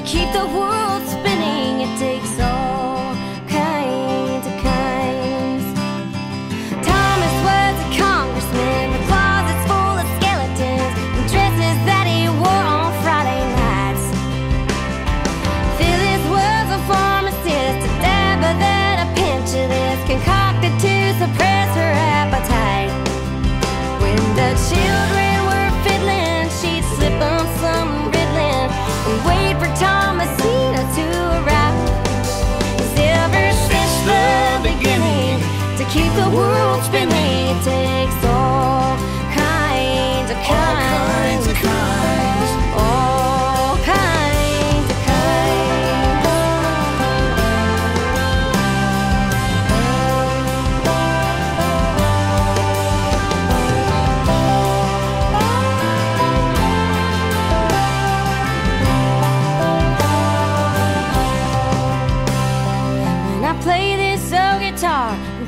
to keep the world spinning, it takes all kinds of kinds. Thomas was a congressman with closets full of skeletons and dresses that he wore on Friday nights. Phyllis was a pharmacist, a dabber that a pinch of this concocted to suppress her appetite. When the children world spinning,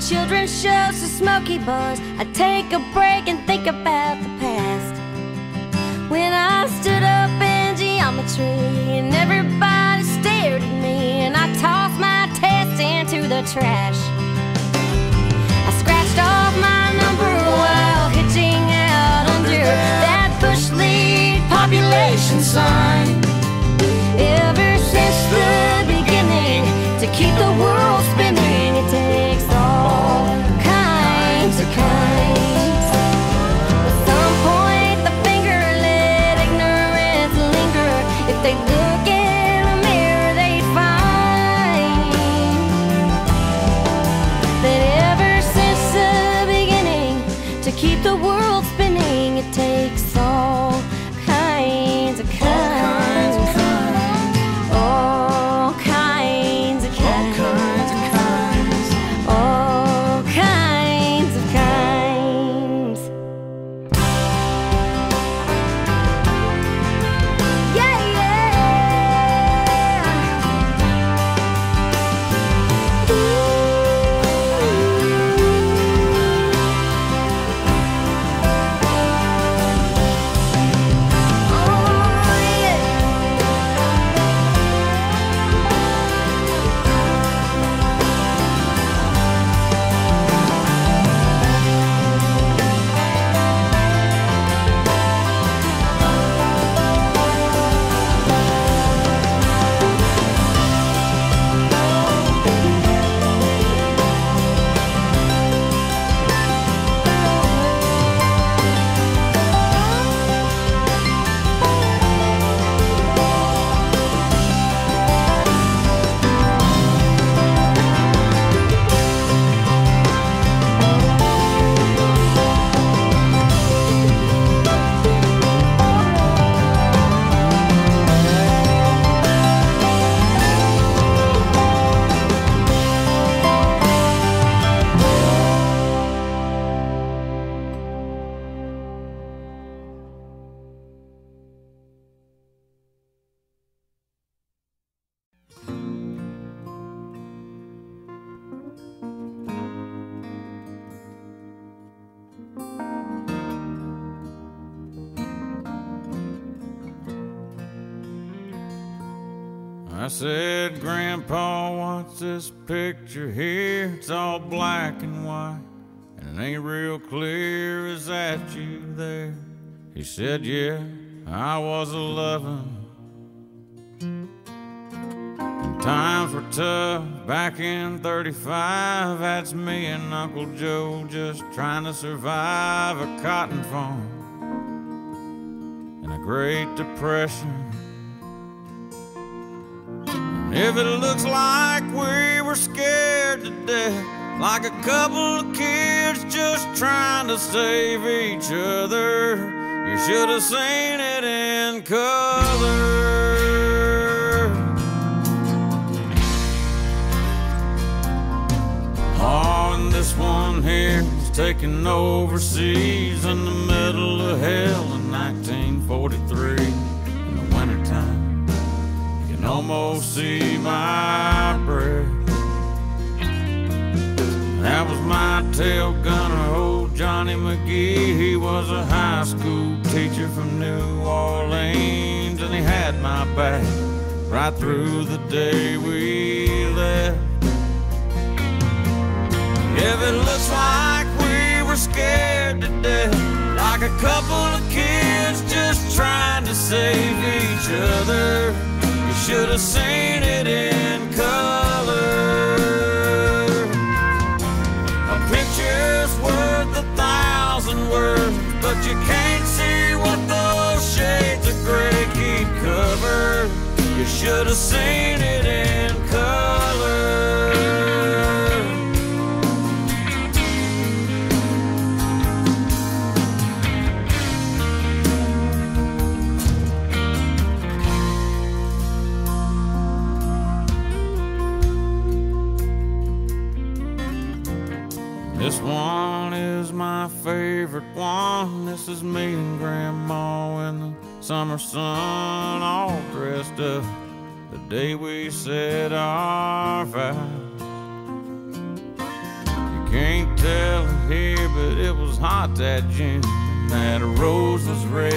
children shows the smoky bars, I take a break and think about the past. When I stood up in geometry and everybody stared at me, and I tossed my test into the trash. Said, Grandpa, what's this picture here? It's all black and white, and it ain't real clear. Is that you there? He said, Yeah, I was a lovin'. And times were tough back in 35. That's me and Uncle Joe just trying to survive a cotton farm. the Great Depression. If it looks like we were scared to death, like a couple of kids just trying to save each other, you should have seen it in color. Oh, and this one here was taken overseas in the middle of hell in 1943 can almost see my breath. That was my tail gunner, old Johnny McGee. He was a high school teacher from New Orleans, and he had my back right through the day we left. If it looks like we were scared to death, like a couple of kids just trying to save each other, should have seen it in color. A picture's worth a thousand words, but you can't see what those shades of gray keep covered. You should have seen it in This one is my favorite one. This is me and Grandma in the summer sun, all dressed up. The day we said our vows. You can't tell it here, but it was hot that June. That rose was red.